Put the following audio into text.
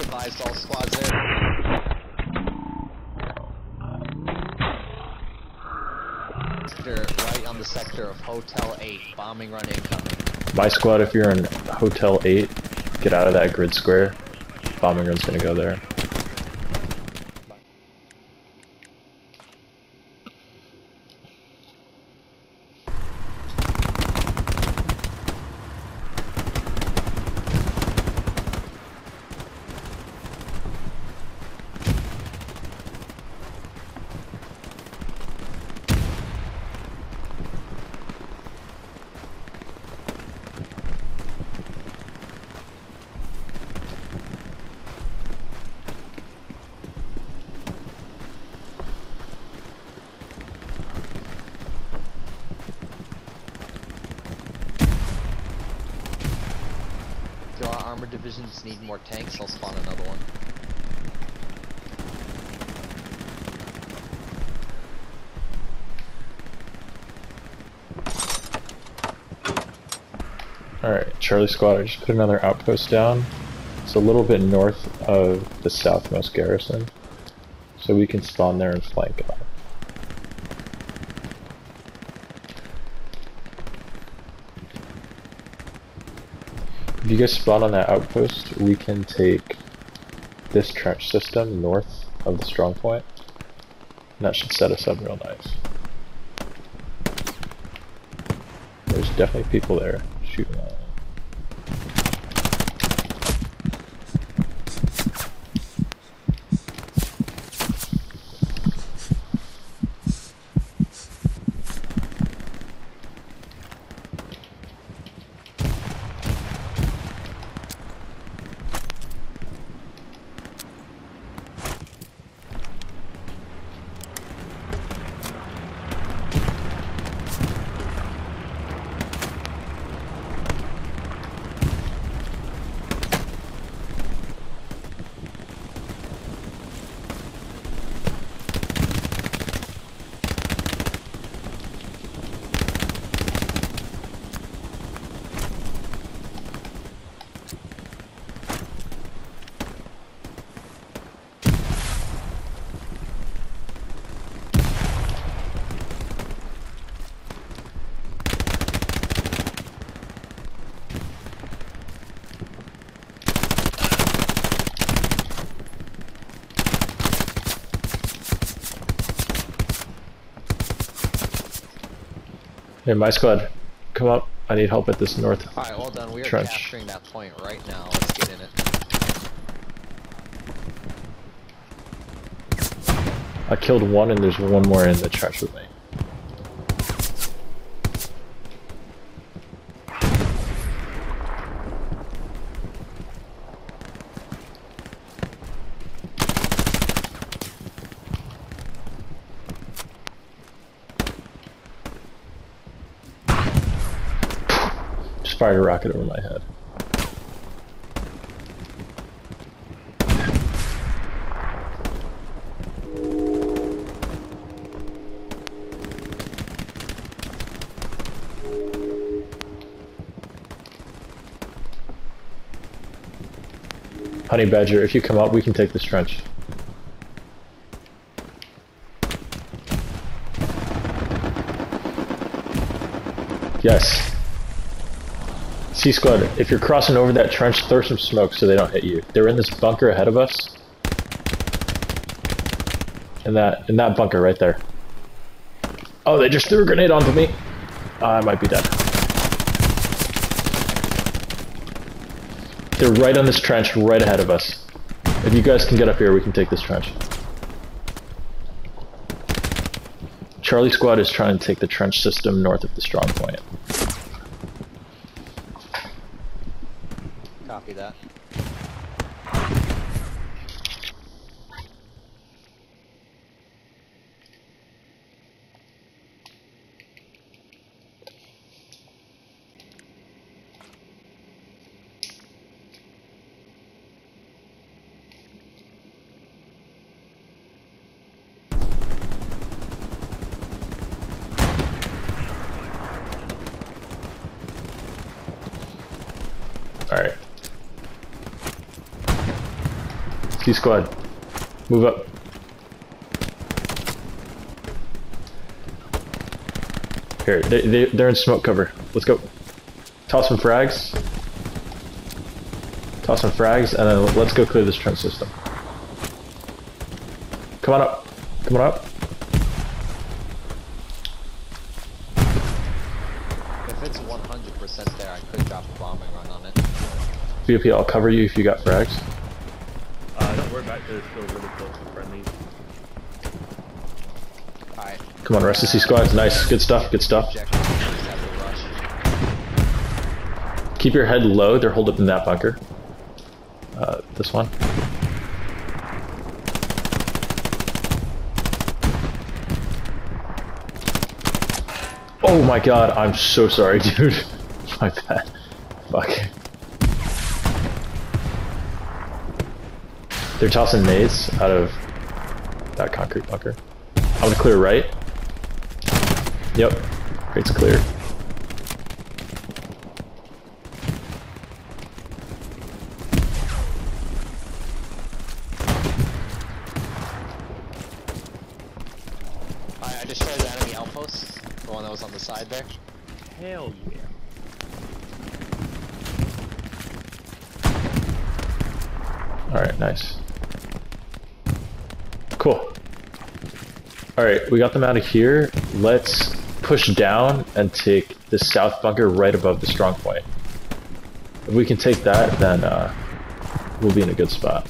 Advised, all squads there. Right on the sector of Hotel 8. Bombing run incoming. My squad, if you're in Hotel 8, get out of that grid square. Bombing run's gonna go there. Armored divisions need more tanks? I'll spawn another one. Alright, Charlie Squad, I just put another outpost down. It's a little bit north of the southmost garrison. So we can spawn there and flank off. If you guys spawn on that outpost, we can take this trench system north of the strong point. And that should set us up real nice. There's definitely people there shooting at it. Hey, my squad, come up. I need help at this north. Alright, hold on. We are Trench. capturing that point right now. Let's get in it. I killed one and there's one more in the trench with me. Just fired a rocket over my head. Honey Badger, if you come up, we can take this trench. Yes. Squad, if you're crossing over that trench, throw some smoke so they don't hit you. They're in this bunker ahead of us. In that in that bunker right there. Oh, they just threw a grenade onto me. I might be dead. They're right on this trench, right ahead of us. If you guys can get up here, we can take this trench. Charlie Squad is trying to take the trench system north of the strong point. Copy that. Alright. Squad. Move up. Here, they, they, they're in smoke cover. Let's go. Toss some frags. Toss some frags, and then let's go clear this trench system. Come on up. Come on up. If it's 100% there, I could drop a bombing run on it. BOP, I'll cover you if you got frags. Don't worry about it, they're still really close to friendlies. Alright. Come on, rest of C squads. Nice. Good stuff. Good stuff. Objective is have to rush. Keep your head low. They're holed up in that bunker. Uh, this one. Oh my god, I'm so sorry, dude. my bad. Fuck. They're tossing nades out of that concrete bunker. I'm gonna clear right. Yep. It's clear. Alright, I destroyed the enemy outpost. The one that was on the side there. Hell yeah. Alright, nice. Cool. Alright, we got them out of here. Let's push down and take the south bunker right above the strong point. If we can take that, then uh, we'll be in a good spot.